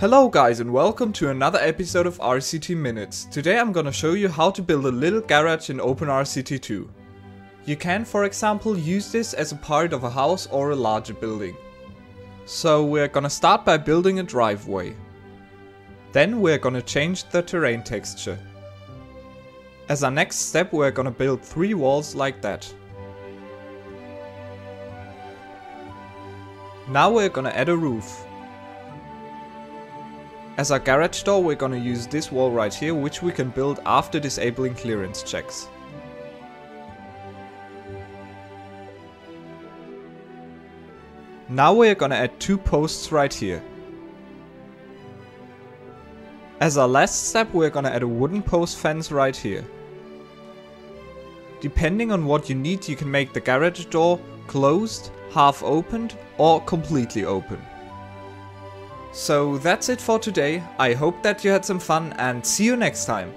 Hello guys and welcome to another episode of RCT Minutes. Today I'm gonna show you how to build a little garage in OpenRCT2. You can for example use this as a part of a house or a larger building. So we're gonna start by building a driveway. Then we're gonna change the terrain texture. As our next step we're gonna build three walls like that. Now we're gonna add a roof. As our garage door we're gonna use this wall right here which we can build after disabling clearance checks. Now we're gonna add two posts right here. As our last step we're gonna add a wooden post fence right here. Depending on what you need you can make the garage door closed, half opened or completely open. So that's it for today, I hope that you had some fun and see you next time.